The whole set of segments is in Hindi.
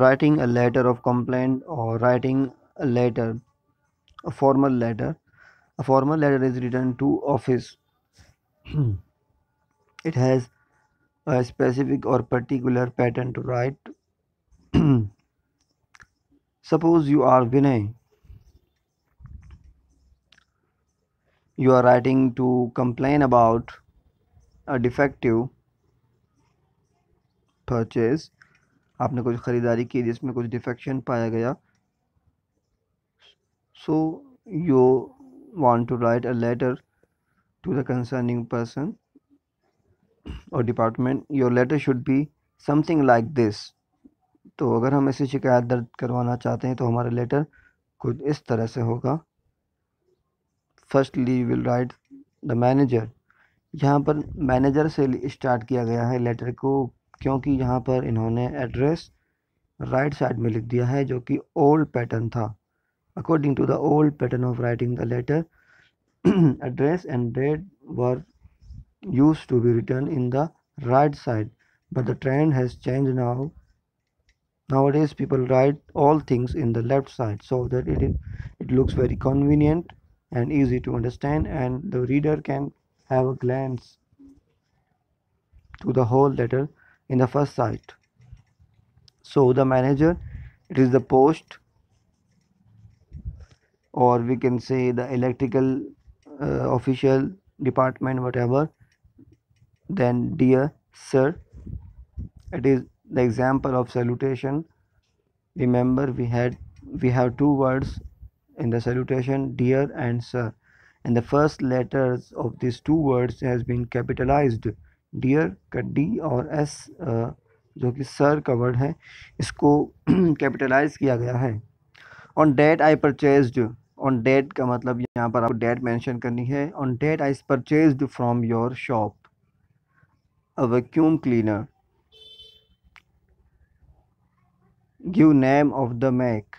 writing a letter of complaint or writing a letter a formal letter. A formal letter is written to office. It has a specific or particular pattern to write. Suppose you are vinay. You are writing to complain about a defective purchase आपने कुछ ख़रीदारी की, जिसमें कुछ डिफेक्शन पाया गया। So you want to write a letter to the concerning person और department your letter should be something like this तो अगर हम ऐसी शिकायत दर्ज करवाना चाहते हैं तो हमारा लेटर कुछ इस तरह से होगा। Firstly will write the manager यहाँ पर मैनेजर से स्टार्ट किया गया है लेटर को। क्योंकि यहाँ पर इन्होंने एड्रेस राइट साइड में लिख दिया है जो कि ओल्ड पैटर्न था। According to the old pattern of writing the letter address and date were use to be written in the right side but the trend has change now now it is people write all things in the left side so that it is it looks very convenient and easy to understand and the reader can have a glance to the whole letter in the first site. So the manager it is the post or we can say the electrical uh, official department whatever then dear sir it is the example of salutation. Remember we had we have two words in the salutation dear and sir. And the first letters of these two words has been capitalized dear का डी और एस जो कि सर का वर्ड है, इसको कैपिटलाइज किया गया है। On date I purchase on date का मतलब यहाँ पर आपको डेट मेंशन करनी है। On date I purchase from your shop a vacuum cleaner give name of the make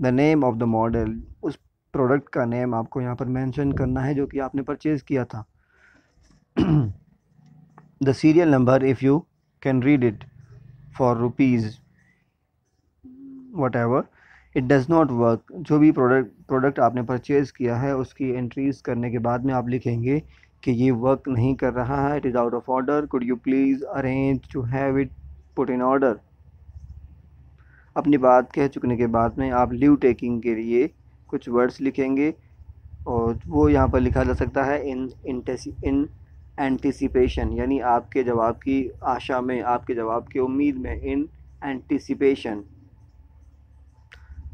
the name of the model उस प्रोडक्ट का नेम आपको यहाँ पर मेंशन करना है, जो कि आपने परचेज़ किया था। the serial number, if you can read it for rupees whatever it does not work जो भी प्रोडक्ट प्रोडक्ट आपने परचेज़ किया है, उसकी एंट्रीज़ करने के बाद में आप लिखेंगे कि ये वर्क नहीं कर रहा है it is out of order could you please arrange to have it put in order अपनी बात कह चुकने के बाद में आप लीव टेकिंग के लिए कुछ वर्ड्स लिखेंगे और वो यहाँ पर लिखा जा सकता है इन इन एंटिसिपेशन यानी आपके जवाब की आशा में, आपके जवाब की उम्मीद में इन एंटिसिपेशन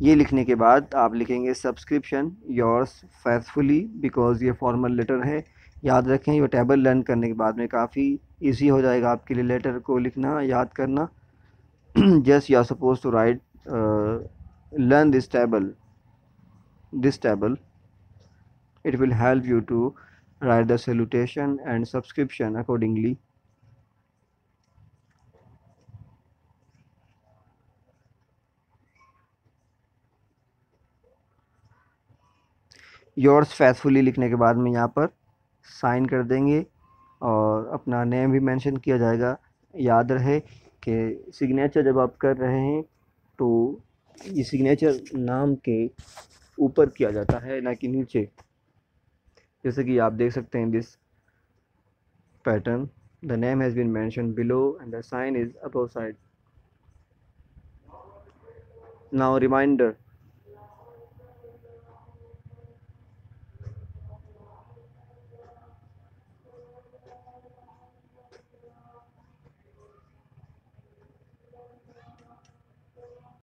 ये लिखने के बाद आप लिखेंगे सब्सक्रिप्शन योर्स फेथफुली बिकॉज़ ये फॉर्मल लेटर है. याद रखें, ये टेबल लर्न करने के बाद में काफ़ी इजी हो जाएगा आपके लिए लेटर को लिखना, याद करना. Just you are suppose to write learn this table this table it will help you to write the salutation and subscription accordingly. Yours faithfully लिखने के बाद में यहाँ पर साइन कर देंगे और अपना नेम भी मेंशन किया जाएगा। याद रहे कि सिग्नेचर जब आप कर रहे हैं तो ये सिग्नेचर नाम के ऊपर किया जाता है, ना कि नीचे। जैसे कि आप देख सकते हैं this pattern the name has been mention below and the sign is above side now reminder